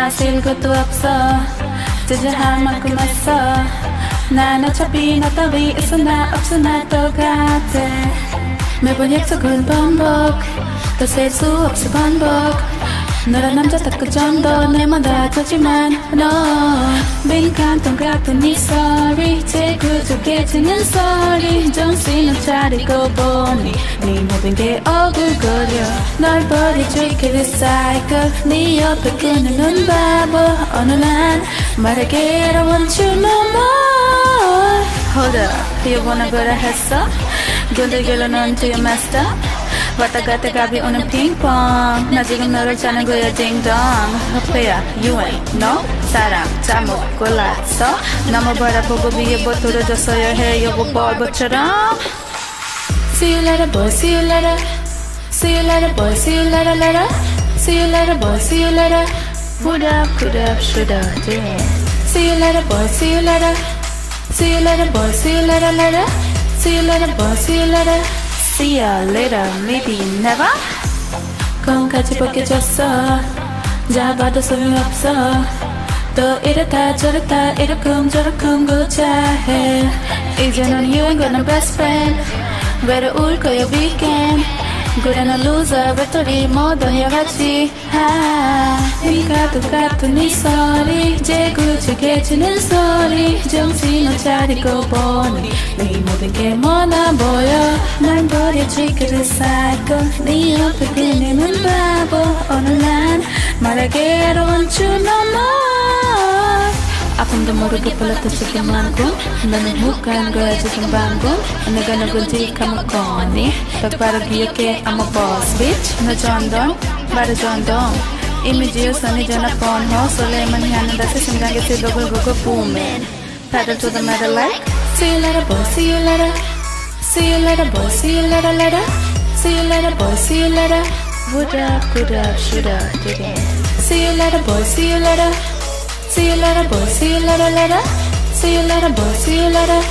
마실 것도 없어. 지지할 만큼 했어. 난 어차피 너 따위 있으나 없으나 똑같아. 매번 약속은 반복. 더 셀 수 없이 반복 너란 남자 딱그 정도 내맘 다하지만 너. 빈칸 동같은 네 소리 제일 구조해지는 소리 정신을 차리고 보니 네 모든 게 억울거려. 널 버려줄게 recycle 네 옆에 끊는 바보. 어느 날 말하게 I want you no more Hold up, you wanna go to 했어? 근데 결론은 to your master पटक गते गाबे उन ping pong नजिक नर चन गयो जिंग डांग हपया यू एन नो सारा चामो कोला स नम बडा बगो बिये बतुर जसो है हे यो बप Bachra see you later bye see you later see you later bye see later later see you later bye see later good up good up see you later bye see you later see you later bye see later later see you later bye see later See you later, maybe never. 건까지 벗겨졌어. 잡아도 소용없어. 또 이렇다 저렇다 이러쿵저러쿵 구차해. 이제는 you ain't got no best friend. 외로울 거야 weekend. 그래 넌 loser 배터리 모두 헤어같이 네가 똑같은 네 소리 이제 구축해지는 소리 정신을 차리고 보니 네 모든 게 뭐나 보여 날 버려줄게 recycle 네 옆에 그네는 바보 don't want you no. more Kung damurugo pala to sa kimanggon Nanagmukan gaya sa kimbanggon Naganagunti ka magkoni Tagparagiyo ke I'm a boss bitch Na jondong, bara jondong Imidyo sani jana pon ho Suleiman hiyana dasa simgangi si dogol gogo boomin Pedal to the metal like See you later boy, see you later. See you later boy, see you later later. See you later boy, see you later. Would up, could up, should up, dig See you later boy, see you later. See you later, boy. See you later, later. See you later, boy. See you later.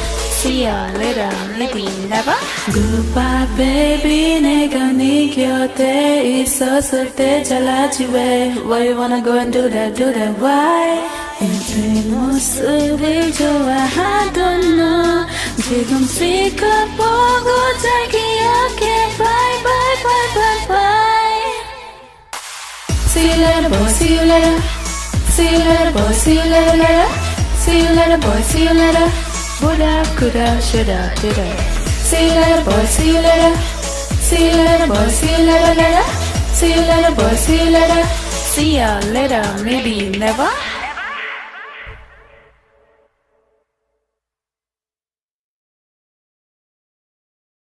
See ya later, maybe never. Goodbye, baby. 내가 네 곁에 있었을 때 잘하지 왜? Why you wanna go and do that, do that? Why? 내 모습을 좋아하던 너 지금 실컷 보고 잘 기억해. Bye, bye, bye, bye, bye. See you later, boy. See you later. See you later, boy. See you later, later. See you later, boy. See you later. Up, coulda, shoulda, dida. See you later, boy. See you later. See you later, boy. See you later, later. See you later, boy. See you later. See ya later, maybe never.